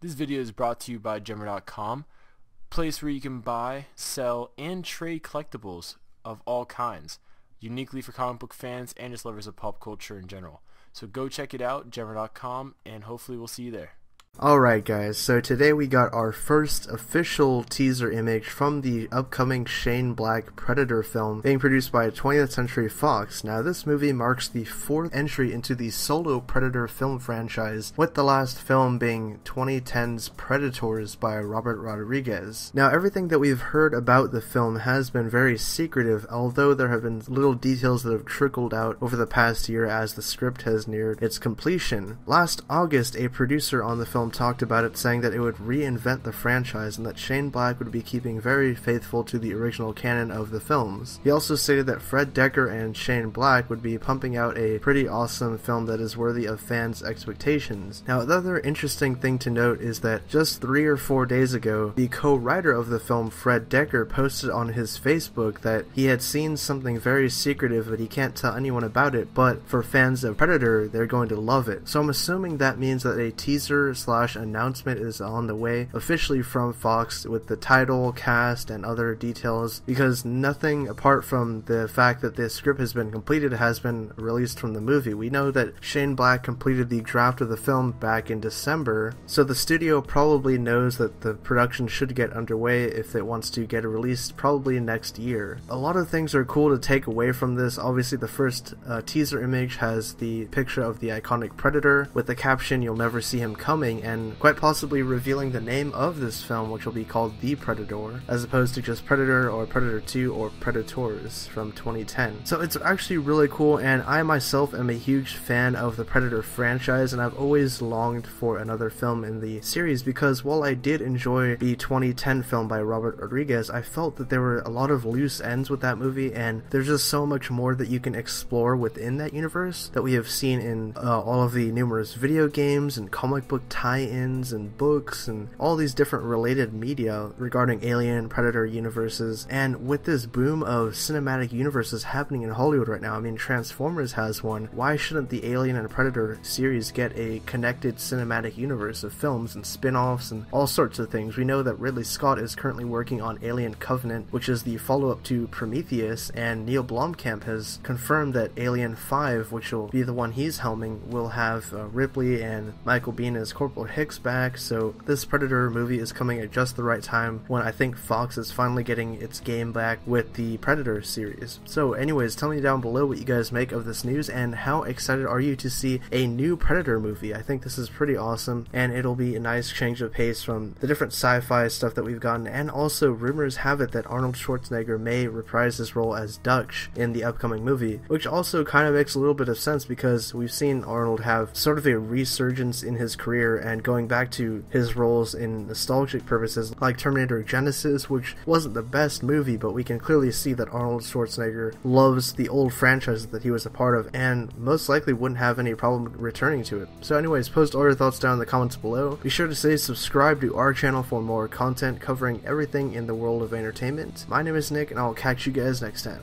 This video is brought to you by Gemr.com, place where you can buy, sell, and trade collectibles of all kinds, uniquely for comic book fans and just lovers of pop culture in general. So go check it out, Gemr.com, and hopefully we'll see you there. Alright guys, so today we got our first official teaser image from the upcoming Shane Black Predator film being produced by 20th Century Fox. Now this movie marks the fourth entry into the solo Predator film franchise, with the last film being 2010's Predators by Robert Rodriguez. Now everything that we've heard about the film has been very secretive, although there have been little details that have trickled out over the past year as the script has neared its completion. Last August, a producer on the film film talked about it, saying that it would reinvent the franchise and that Shane Black would be keeping very faithful to the original canon of the films. He also stated that Fred Dekker and Shane Black would be pumping out a pretty awesome film that is worthy of fans' expectations. Now, the other interesting thing to note is that just three or four days ago, the co-writer of the film, Fred Dekker, posted on his Facebook that he had seen something very secretive, but he can't tell anyone about it, but for fans of Predator, they're going to love it. So I'm assuming that means that a teaser slash announcement is on the way officially from Fox with the title, cast, and other details because nothing apart from the fact that the script has been completed has been released from the movie. We know that Shane Black completed the draft of the film back in December, so the studio probably knows that the production should get underway if it wants to get released probably next year. A lot of things are cool to take away from this. Obviously, the first uh, teaser image has the picture of the iconic Predator with the caption, You'll never see him coming and quite possibly revealing the name of this film, which will be called The Predator, as opposed to just Predator or Predator 2 or Predators from 2010. So it's actually really cool, and I myself am a huge fan of the Predator franchise, and I've always longed for another film in the series because while I did enjoy the 2010 film by Robert Rodriguez, I felt that there were a lot of loose ends with that movie, and there's just so much more that you can explore within that universe that we have seen in uh, all of the numerous video games and comic book titles tie-ins and books and all these different related media regarding Alien, and Predator universes. And with this boom of cinematic universes happening in Hollywood right now, I mean Transformers has one. Why shouldn't the Alien and Predator series get a connected cinematic universe of films and spin-offs and all sorts of things? We know that Ridley Scott is currently working on Alien Covenant, which is the follow-up to Prometheus, and Neill Blomkamp has confirmed that Alien 5, which will be the one he's helming, will have uh, Ripley and Michael Biehn as Corporal Hicks back, so this Predator movie is coming at just the right time when I think Fox is finally getting its game back with the Predator series. So, anyways, tell me down below what you guys make of this news and how excited are you to see a new Predator movie. I think this is pretty awesome, and it'll be a nice change of pace from the different sci fi stuff that we've gotten, and also rumors have it that Arnold Schwarzenegger may reprise his role as Dutch in the upcoming movie, which also kind of makes a little bit of sense because we've seen Arnold have sort of a resurgence in his career and going back to his roles in nostalgic purposes like Terminator Genisys, which wasn't the best movie, but we can clearly see that Arnold Schwarzenegger loves the old franchise that he was a part of and most likely wouldn't have any problem returning to it. So anyways, post all your thoughts down in the comments below. Be sure to say subscribe to our channel for more content covering everything in the world of entertainment. My name is Nick and I'll catch you guys next time.